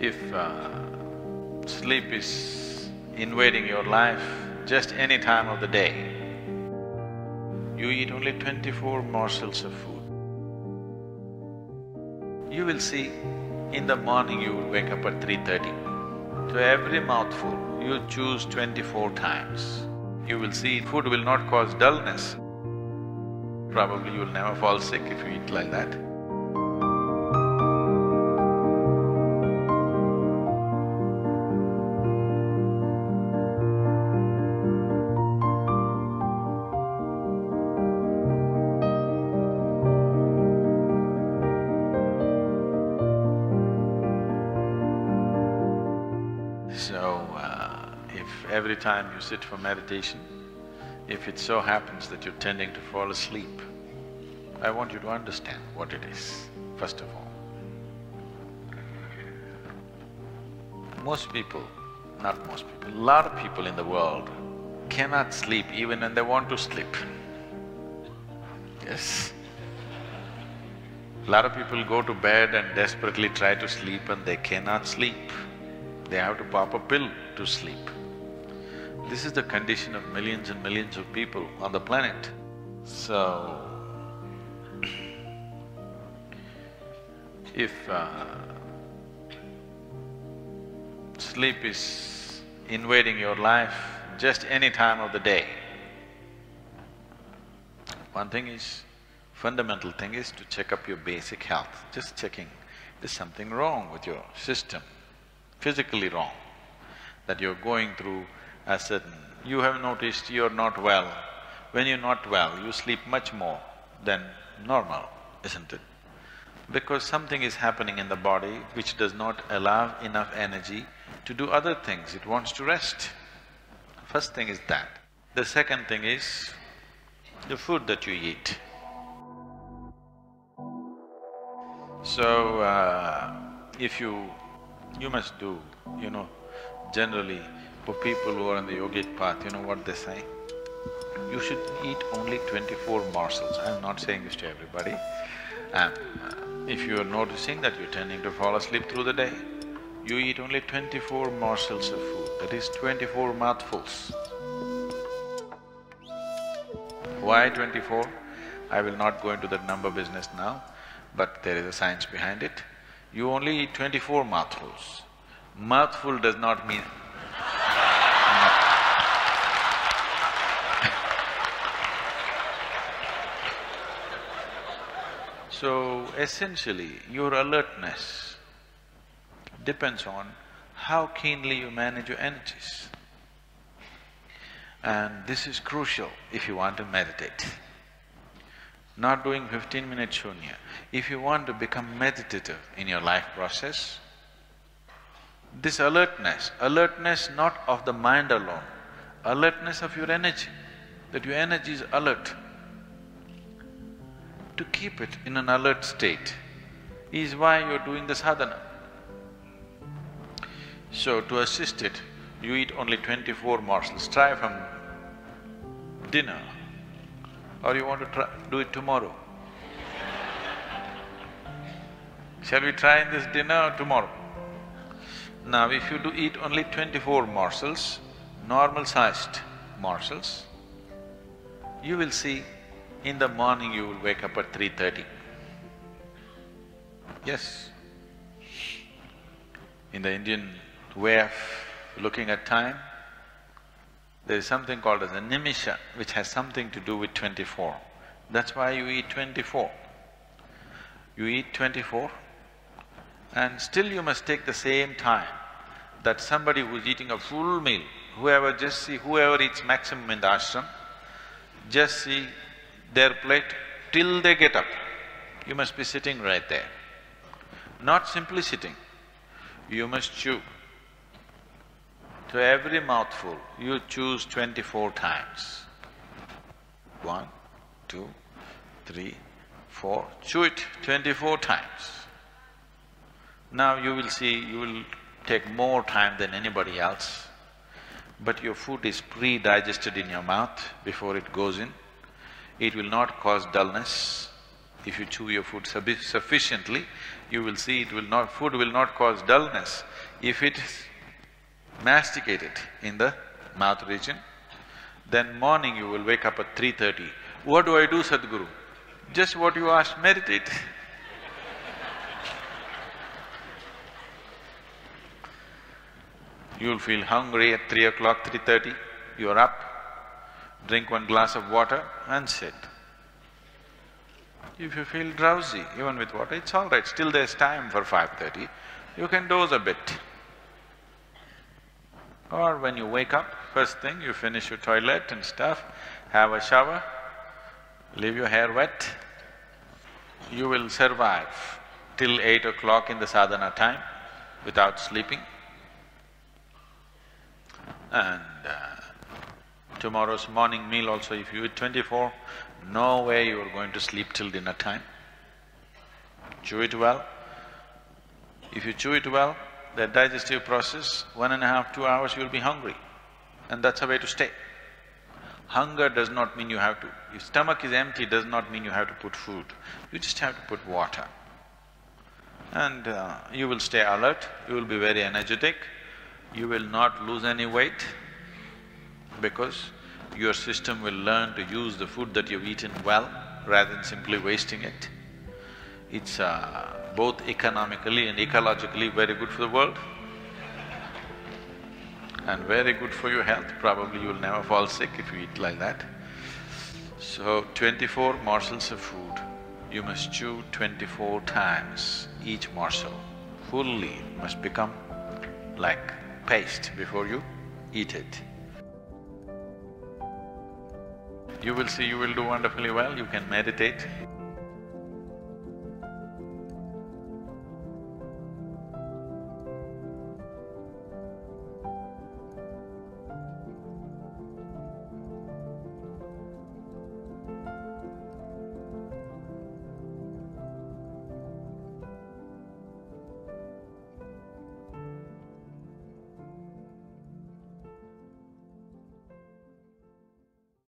If uh, sleep is invading your life just any time of the day, you eat only twenty-four morsels of food. You will see, in the morning you will wake up at 3.30. To every mouthful, you choose twenty-four times. You will see food will not cause dullness. Probably you will never fall sick if you eat like that. Every time you sit for meditation, if it so happens that you're tending to fall asleep, I want you to understand what it is, first of all. Most people, not most people, a lot of people in the world cannot sleep even when they want to sleep. Yes. A lot of people go to bed and desperately try to sleep and they cannot sleep. They have to pop a pill to sleep. This is the condition of millions and millions of people on the planet. So, if uh, sleep is invading your life just any time of the day, one thing is, fundamental thing is to check up your basic health, just checking, there's something wrong with your system physically wrong, that you're going through a certain… You have noticed you're not well. When you're not well, you sleep much more than normal, isn't it? Because something is happening in the body which does not allow enough energy to do other things, it wants to rest. First thing is that. The second thing is the food that you eat. So, uh, if you you must do, you know, generally for people who are on the yogic path, you know what they say? You should eat only twenty-four morsels. I'm not saying this to everybody. Um, if you are noticing that you're tending to fall asleep through the day, you eat only twenty-four morsels of food, that is twenty-four mouthfuls. Why twenty-four? I will not go into that number business now, but there is a science behind it. You only eat twenty-four mouthfuls. Mouthful does not mean So essentially, your alertness depends on how keenly you manage your energies. And this is crucial if you want to meditate. Not doing fifteen minute shunya. If you want to become meditative in your life process, this alertness, alertness not of the mind alone, alertness of your energy, that your energy is alert. To keep it in an alert state is why you're doing the sadhana. So to assist it, you eat only twenty-four morsels, try from dinner or you want to try, do it tomorrow? Shall we try in this dinner or tomorrow? Now, if you do eat only twenty-four morsels, normal-sized morsels, you will see in the morning you will wake up at 3.30. Yes. In the Indian way of looking at time, there is something called as a nimisha, which has something to do with twenty-four. That's why you eat twenty-four. You eat twenty-four and still you must take the same time that somebody who's eating a full meal, whoever just see, whoever eats maximum in the ashram, just see their plate till they get up. You must be sitting right there. Not simply sitting, you must chew. To every mouthful, you choose twenty-four times. One, two, three, four, chew it twenty-four times. Now you will see, you will take more time than anybody else, but your food is pre-digested in your mouth before it goes in. It will not cause dullness. If you chew your food sufficiently, you will see it will not… food will not cause dullness. If it is masticated in the mouth region, then morning you will wake up at 3.30. What do I do, Sadhguru? Just what you asked, meditate. You'll feel hungry at three o'clock, 3.30, you're up, drink one glass of water and sit. If you feel drowsy, even with water, it's all right, still there's time for 5.30, you can doze a bit. Or when you wake up, first thing you finish your toilet and stuff, have a shower, leave your hair wet, you will survive till eight o'clock in the sadhana time without sleeping. And uh, tomorrow's morning meal also, if you eat twenty-four, no way you are going to sleep till dinner time. Chew it well. If you chew it well, the digestive process, one and a half, two hours you'll be hungry and that's a way to stay. Hunger does not mean you have to… if stomach is empty does not mean you have to put food, you just have to put water. And uh, you will stay alert, you will be very energetic, you will not lose any weight because your system will learn to use the food that you've eaten well rather than simply wasting it. It's uh, both economically and ecologically very good for the world and very good for your health, probably you'll never fall sick if you eat like that. So, twenty-four morsels of food, you must chew twenty-four times each morsel. Fully must become like paste before you eat it. You will see you will do wonderfully well, you can meditate.